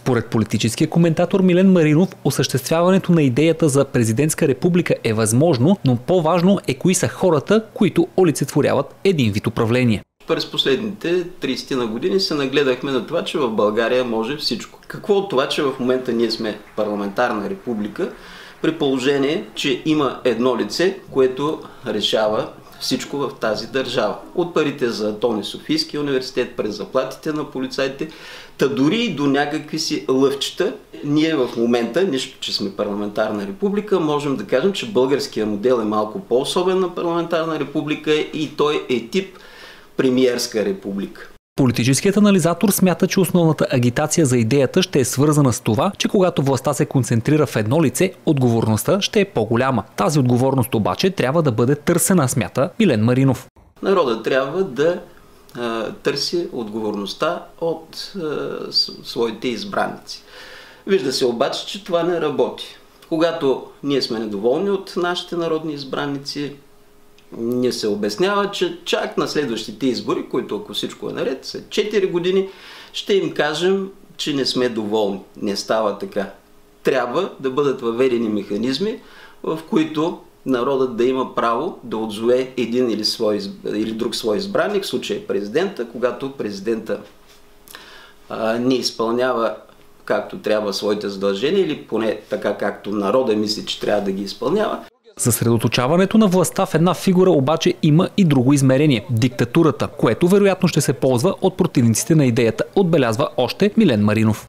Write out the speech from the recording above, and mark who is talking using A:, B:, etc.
A: Според политическия коментатор Милен Маринов, осъществяването на идеята за президентска република е възможно, но по-важно е кои са хората, които олицетворяват един вид управление.
B: През последните 30 на години се нагледахме на това, че в България може всичко. Какво от това, че в момента ние сме парламентарна република, при положение, че има едно лице, което решава всичко в тази държава. От парите за Тони Софийския университет, през заплатите на полицайите, та дори и до някакви си лъвчета. Ние в момента, нищо, че сме парламентарна република, можем да кажем, че българския модел е малко по-особен на парламентарна република и той е тип премиерска република.
A: Политическият анализатор смята, че основната агитация за идеята ще е свързана с това, че когато властта се концентрира в едно лице, отговорността ще е по-голяма. Тази отговорност обаче трябва да бъде търсена, смята Милен Маринов.
B: Народът трябва да а, търси отговорността от а, своите избраници. Вижда се обаче, че това не работи. Когато ние сме недоволни от нашите народни избраници, ни се обяснява, че чак на следващите избори, които ако всичко е наред, след 4 години, ще им кажем, че не сме доволни. Не става така. Трябва да бъдат въведени механизми, в които народът да има право да отзове един или, свой, или друг свой избранник, в случая президента, когато президента а, не изпълнява както трябва своите задължения или поне така както народа мисли, че трябва да ги изпълнява,
A: Съсредоточаването на властта в една фигура обаче има и друго измерение – диктатурата, което вероятно ще се ползва от противниците на идеята, отбелязва още Милен Маринов.